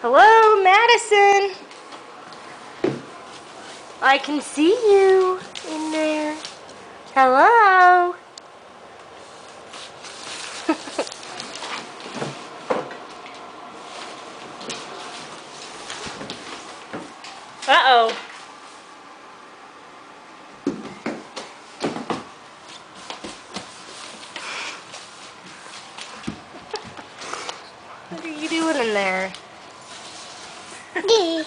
Hello, Madison. I can see you in there. Hello. Uh-oh. What are you doing in there? Yeah.